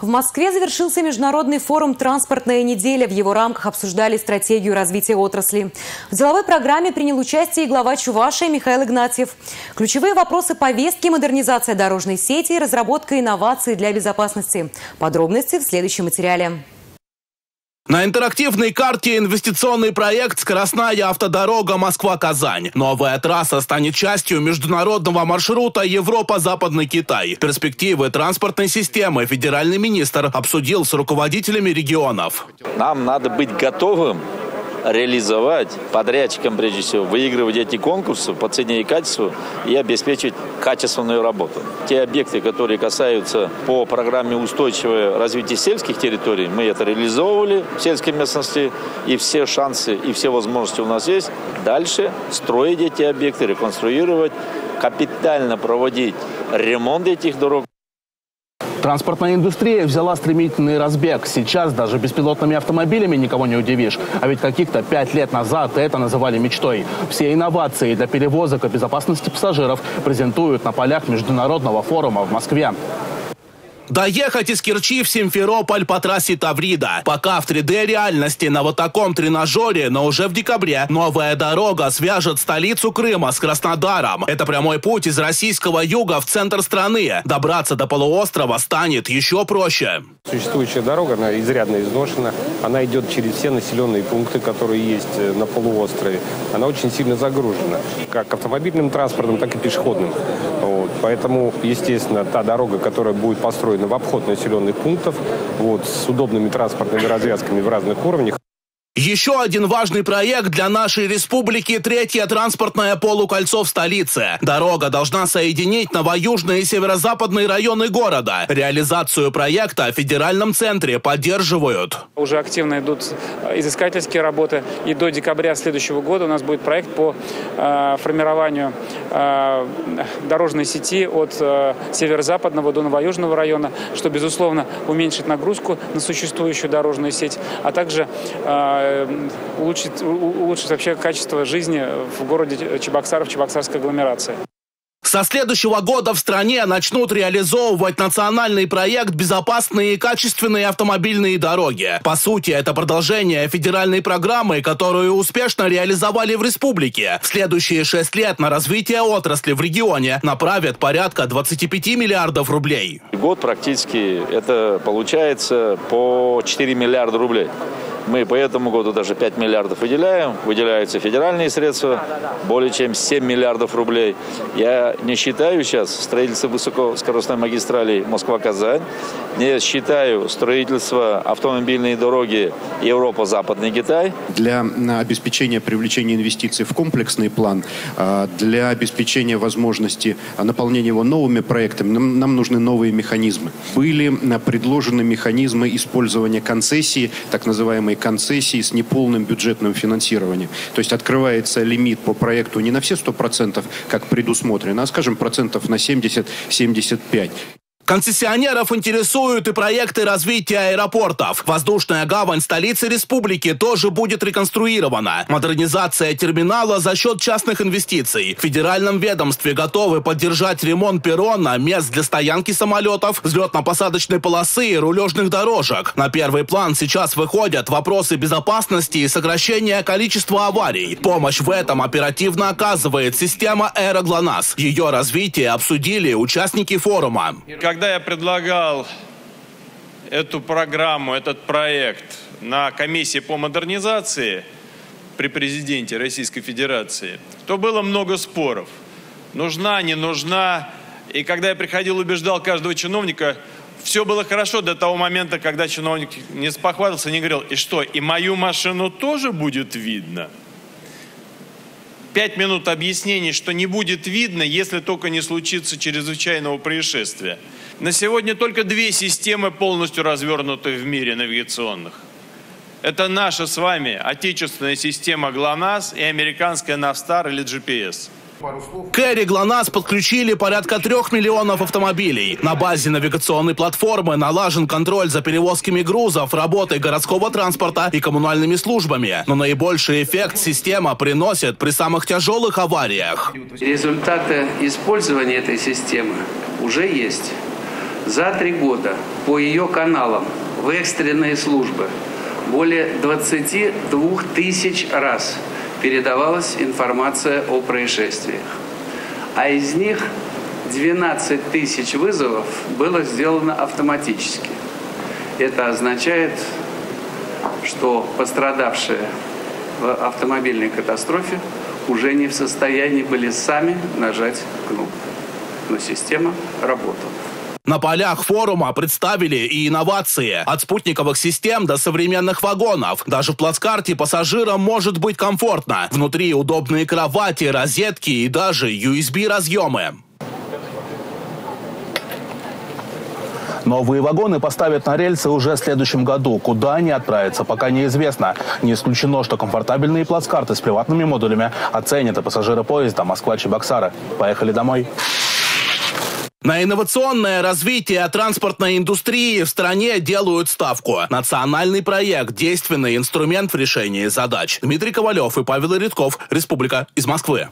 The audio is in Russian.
В Москве завершился международный форум «Транспортная неделя». В его рамках обсуждали стратегию развития отрасли. В деловой программе принял участие и глава Чувашии Михаил Игнатьев. Ключевые вопросы повестки – модернизация дорожной сети и разработка инноваций для безопасности. Подробности в следующем материале. На интерактивной карте инвестиционный проект «Скоростная автодорога Москва-Казань». Новая трасса станет частью международного маршрута Европа-Западный Китай. Перспективы транспортной системы федеральный министр обсудил с руководителями регионов. Нам надо быть готовым реализовать подрядчикам, прежде всего, выигрывать эти конкурсы по цене и качеству и обеспечить качественную работу. Те объекты, которые касаются по программе устойчивого развития сельских территорий, мы это реализовывали в сельской местности, и все шансы и все возможности у нас есть. Дальше строить эти объекты, реконструировать, капитально проводить ремонт этих дорог. Транспортная индустрия взяла стремительный разбег. Сейчас даже беспилотными автомобилями никого не удивишь. А ведь каких-то пять лет назад это называли мечтой. Все инновации для перевозок и безопасности пассажиров презентуют на полях Международного форума в Москве. Доехать из Керчи в Симферополь по трассе Таврида. Пока в 3D-реальности на вот таком тренажере, но уже в декабре новая дорога свяжет столицу Крыма с Краснодаром. Это прямой путь из российского юга в центр страны. Добраться до полуострова станет еще проще. Существующая дорога, она изрядно изношена. Она идет через все населенные пункты, которые есть э, на полуострове. Она очень сильно загружена. Как автомобильным транспортом, так и пешеходным. Вот. Поэтому, естественно, та дорога, которая будет построена в обход населенных пунктов, вот, с удобными транспортными развязками в разных уровнях, еще один важный проект для нашей республики – третье транспортное полукольцо в столице. Дорога должна соединить новоюжные и северо-западные районы города. Реализацию проекта в федеральном центре поддерживают. Уже активно идут э, изыскательские работы. И до декабря следующего года у нас будет проект по э, формированию э, дорожной сети от э, северо-западного до новоюжного района, что, безусловно, уменьшит нагрузку на существующую дорожную сеть, а также э, улучшить, улучшить вообще качество жизни в городе Чебоксаров, Чебоксарской агломерации. Со следующего года в стране начнут реализовывать национальный проект «Безопасные и качественные автомобильные дороги». По сути, это продолжение федеральной программы, которую успешно реализовали в республике. В следующие шесть лет на развитие отрасли в регионе направят порядка 25 миллиардов рублей. Год практически это получается по 4 миллиарда рублей. Мы по этому году даже 5 миллиардов выделяем. Выделяются федеральные средства, более чем 7 миллиардов рублей. Я не считаю сейчас строительство высокоскоростной магистрали Москва-Казань. Не считаю строительство автомобильной дороги Европа-Западный Китай. Для обеспечения привлечения инвестиций в комплексный план, а, для обеспечения возможности наполнения его новыми проектами, нам, нам нужны новые механизмы. Были предложены механизмы использования концессии, так называемые концессии с неполным бюджетным финансированием. То есть открывается лимит по проекту не на все 100%, как предусмотрено, а, скажем, процентов на 70-75%. Концессионеров интересуют и проекты развития аэропортов. Воздушная гавань столицы республики тоже будет реконструирована. Модернизация терминала за счет частных инвестиций. В федеральном ведомстве готовы поддержать ремонт перрона, мест для стоянки самолетов, взлетно-посадочной полосы и рулежных дорожек. На первый план сейчас выходят вопросы безопасности и сокращения количества аварий. Помощь в этом оперативно оказывает система «Аэроглонасс». Ее развитие обсудили участники форума когда я предлагал эту программу, этот проект на комиссии по модернизации при президенте Российской Федерации, то было много споров. Нужна, не нужна. И когда я приходил, убеждал каждого чиновника, все было хорошо до того момента, когда чиновник не спохватился, не говорил, и что, и мою машину тоже будет видно? Пять минут объяснений, что не будет видно, если только не случится чрезвычайного происшествия. На сегодня только две системы полностью развернуты в мире навигационных. Это наша с вами отечественная система ГЛОНАСС и американская Навстар или GPS. Кэрри ГЛОНАСС подключили порядка трех миллионов автомобилей. На базе навигационной платформы налажен контроль за перевозками грузов, работой городского транспорта и коммунальными службами. Но наибольший эффект система приносит при самых тяжелых авариях. Результаты использования этой системы уже есть. За три года по ее каналам в экстренные службы более 22 тысяч раз передавалась информация о происшествиях. А из них 12 тысяч вызовов было сделано автоматически. Это означает, что пострадавшие в автомобильной катастрофе уже не в состоянии были сами нажать кнопку. Но система работала. На полях форума представили и инновации. От спутниковых систем до современных вагонов. Даже в плацкарте пассажирам может быть комфортно. Внутри удобные кровати, розетки и даже USB-разъемы. Новые вагоны поставят на рельсы уже в следующем году. Куда они отправятся, пока неизвестно. Не исключено, что комфортабельные плацкарты с приватными модулями оценят и пассажиры поезда Москва-Чебоксары. Поехали домой. На инновационное развитие транспортной индустрии в стране делают ставку. Национальный проект – действенный инструмент в решении задач. Дмитрий Ковалев и Павел Редков. Республика из Москвы.